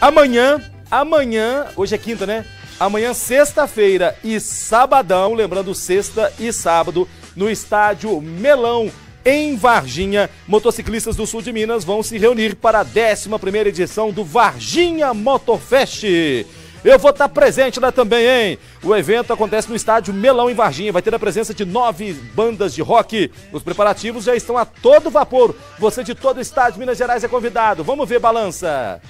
Amanhã, amanhã, hoje é quinta, né? Amanhã, sexta-feira e sabadão, lembrando sexta e sábado, no estádio Melão, em Varginha, motociclistas do sul de Minas vão se reunir para a 11 edição do Varginha Motorfest. Eu vou estar presente lá também, hein? O evento acontece no estádio Melão, em Varginha. Vai ter a presença de nove bandas de rock. Os preparativos já estão a todo vapor. Você de todo o estado de Minas Gerais é convidado. Vamos ver, balança.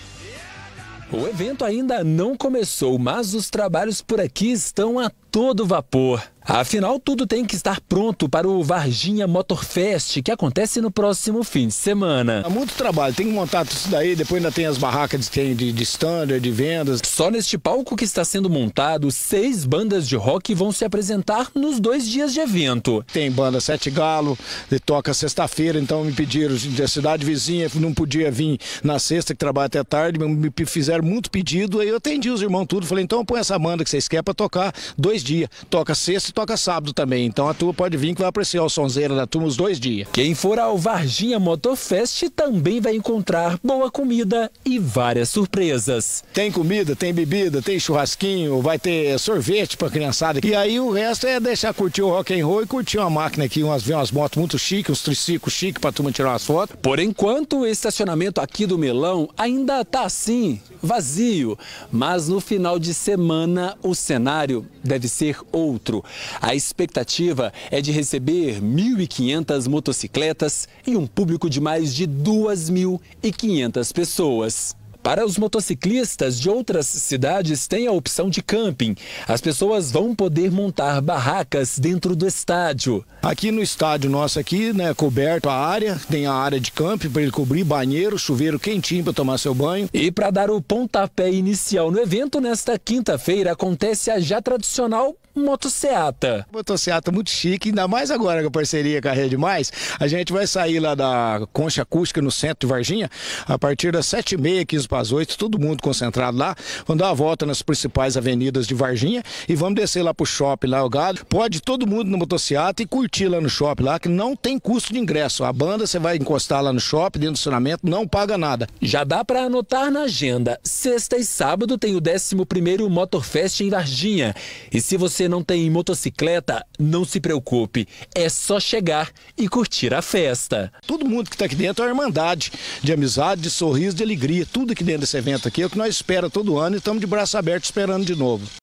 O evento ainda não começou, mas os trabalhos por aqui estão a todo vapor. Afinal, tudo tem que estar pronto para o Varginha Motorfest, que acontece no próximo fim de semana. Há muito trabalho, tem que montar tudo isso daí, depois ainda tem as barracas de, de, de standard, de vendas. Só neste palco que está sendo montado, seis bandas de rock vão se apresentar nos dois dias de evento. Tem banda Sete Galo, que toca sexta-feira, então me pediram, da cidade vizinha não podia vir na sexta, que trabalha até tarde, me fizeram muito pedido, aí eu atendi os irmãos tudo, falei, então põe essa banda que vocês querem para tocar dois dias. Toca sexta toca sábado também. Então a turma pode vir que vai apreciar o sonzeiro da turma os dois dias. Quem for ao Varginha Motorfest também vai encontrar boa comida e várias surpresas. Tem comida, tem bebida, tem churrasquinho, vai ter sorvete pra criançada. E aí o resto é deixar curtir o rock and roll e curtir uma máquina aqui, umas, umas motos muito chiques, uns triciclos chiques pra turma tirar umas fotos. Por enquanto, o estacionamento aqui do Melão ainda tá assim, vazio. Mas no final de semana o cenário deve ser outro. A expectativa é de receber 1.500 motocicletas e um público de mais de 2.500 pessoas. Para os motociclistas de outras cidades, tem a opção de camping. As pessoas vão poder montar barracas dentro do estádio. Aqui no estádio nosso aqui, né, coberto a área, tem a área de camping para ele cobrir, banheiro, chuveiro quentinho para tomar seu banho. E para dar o pontapé inicial no evento, nesta quinta-feira acontece a já tradicional Motociata. Motociata muito chique, ainda mais agora com a parceria com a Rede Mais. A gente vai sair lá da Concha Acústica no centro de Varginha a partir das 7h30, 15 para as 8 todo mundo concentrado lá. Vamos dar uma volta nas principais avenidas de Varginha e vamos descer lá pro shopping lá, o gado. Pode todo mundo no Motociata e curtir lá no shopping lá, que não tem custo de ingresso. A banda você vai encostar lá no shopping, dentro do estacionamento, não paga nada. Já dá para anotar na agenda. Sexta e sábado tem o 11º Motorfest em Varginha. E se você não tem motocicleta, não se preocupe. É só chegar e curtir a festa. Todo mundo que está aqui dentro é uma irmandade de amizade, de sorriso, de alegria. Tudo aqui dentro desse evento aqui é o que nós esperamos todo ano e estamos de braço aberto esperando de novo.